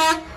Bye.